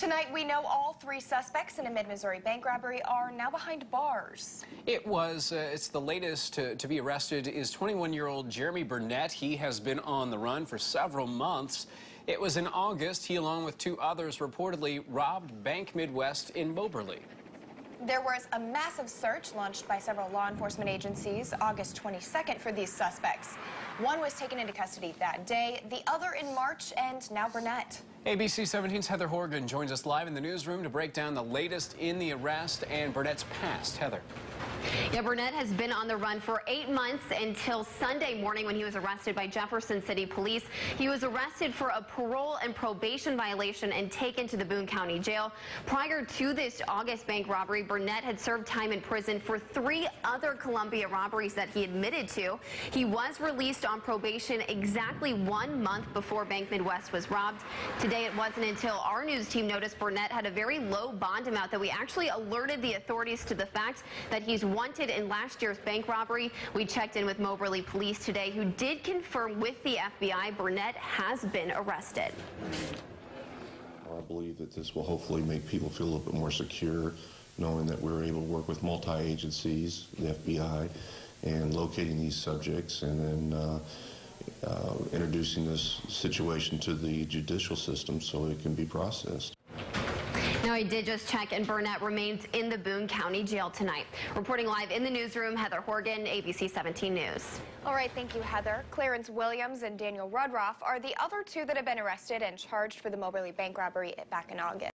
Tonight, we know all three suspects in a mid-Missouri bank robbery are now behind bars. It was, uh, it's the latest to, to be arrested is 21-year-old Jeremy Burnett. He has been on the run for several months. It was in August, he along with two others reportedly robbed Bank Midwest in Moberly. There was a massive search launched by several law enforcement agencies August 22nd for these suspects. One was taken into custody that day, the other in March, and now Burnett. ABC 17's Heather Horgan joins us live in the newsroom to break down the latest in the arrest and Burnett's past. Heather. Yeah, Burnett has been on the run for eight months until Sunday morning when he was arrested by Jefferson City Police. He was arrested for a parole and probation violation and taken to the Boone County Jail. Prior to this August bank robbery, Burnett had served time in prison for three other Columbia robberies that he admitted to. He was released on probation exactly one month before Bank Midwest was robbed. Today, it wasn't until our news team noticed Burnett had a very low bond amount that we actually alerted the authorities to the fact that he's wanted in last year's bank robbery. We checked in with Moberly police today who did confirm with the FBI Burnett has been arrested. I believe that this will hopefully make people feel a little bit more secure knowing that we're able to work with multi-agencies, the FBI, and locating these subjects and then uh, uh, introducing this situation to the judicial system so it can be processed. Now, I did just check, and Burnett remains in the Boone County Jail tonight. Reporting live in the newsroom, Heather Horgan, ABC 17 News. All right, thank you, Heather. Clarence Williams and Daniel Rudroff are the other two that have been arrested and charged for the Moberly bank robbery back in August.